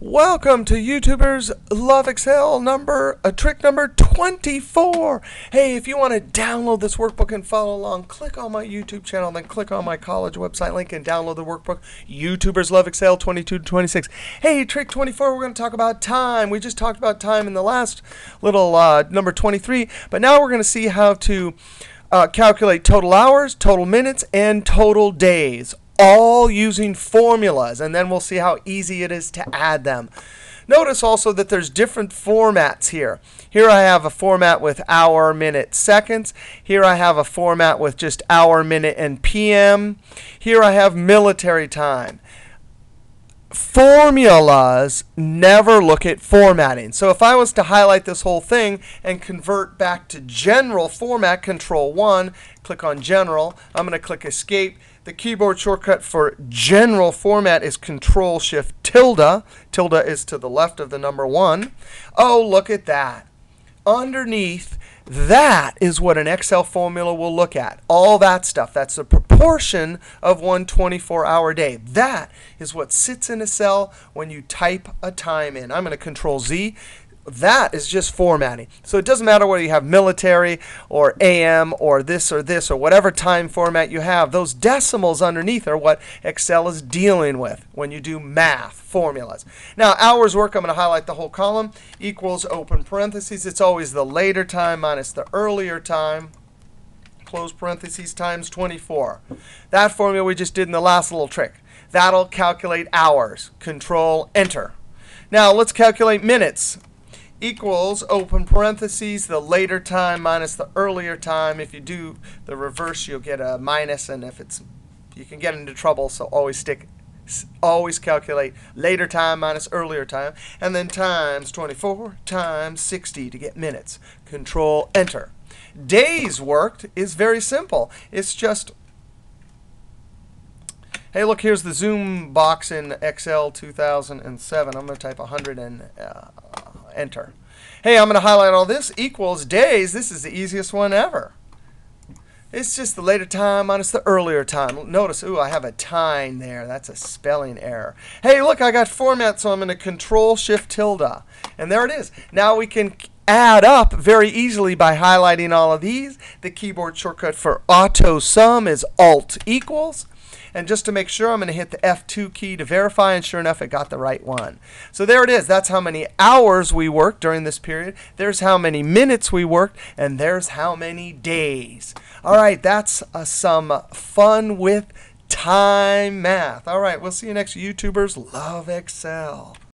Welcome to YouTubers Love Excel number, a trick number 24. Hey, if you want to download this workbook and follow along, click on my YouTube channel, then click on my college website link and download the workbook, YouTubers Love Excel 22 to 26. Hey, trick 24, we're going to talk about time. We just talked about time in the last little uh, number 23, but now we're going to see how to uh, calculate total hours, total minutes, and total days all using formulas, and then we'll see how easy it is to add them. Notice also that there's different formats here. Here I have a format with hour, minute, seconds. Here I have a format with just hour, minute, and PM. Here I have military time. Formulas never look at formatting. So if I was to highlight this whole thing and convert back to general format, Control 1, click on General. I'm going to click Escape. The keyboard shortcut for general format is Control Shift tilde. Tilde is to the left of the number 1. Oh, look at that. Underneath, that is what an Excel formula will look at. All that stuff. That's the proportion of one 24-hour day. That is what sits in a cell when you type a time in. I'm going to Control Z that is just formatting. So it doesn't matter whether you have military or AM or this or this or whatever time format you have. Those decimals underneath are what Excel is dealing with when you do math formulas. Now, hours work, I'm going to highlight the whole column, equals open parentheses. It's always the later time minus the earlier time close parentheses times 24. That formula we just did in the last little trick. That'll calculate hours. Control Enter. Now let's calculate minutes equals, open parentheses, the later time minus the earlier time. If you do the reverse, you'll get a minus. And if it's, you can get into trouble. So always stick, always calculate later time minus earlier time. And then times 24 times 60 to get minutes. Control Enter. Days worked is very simple. It's just Hey, look, here's the Zoom box in Excel 2007. I'm going to type 100 and uh, enter. Hey, I'm going to highlight all this. Equals days. This is the easiest one ever. It's just the later time minus the earlier time. Notice, ooh, I have a time there. That's a spelling error. Hey, look, I got format, so I'm going to Control Shift tilde. And there it is. Now we can add up very easily by highlighting all of these. The keyboard shortcut for auto sum is Alt equals. And just to make sure, I'm going to hit the F2 key to verify. And sure enough, it got the right one. So there it is. That's how many hours we worked during this period. There's how many minutes we worked. And there's how many days. All right, that's uh, some fun with time math. All right, we'll see you next. YouTubers love Excel.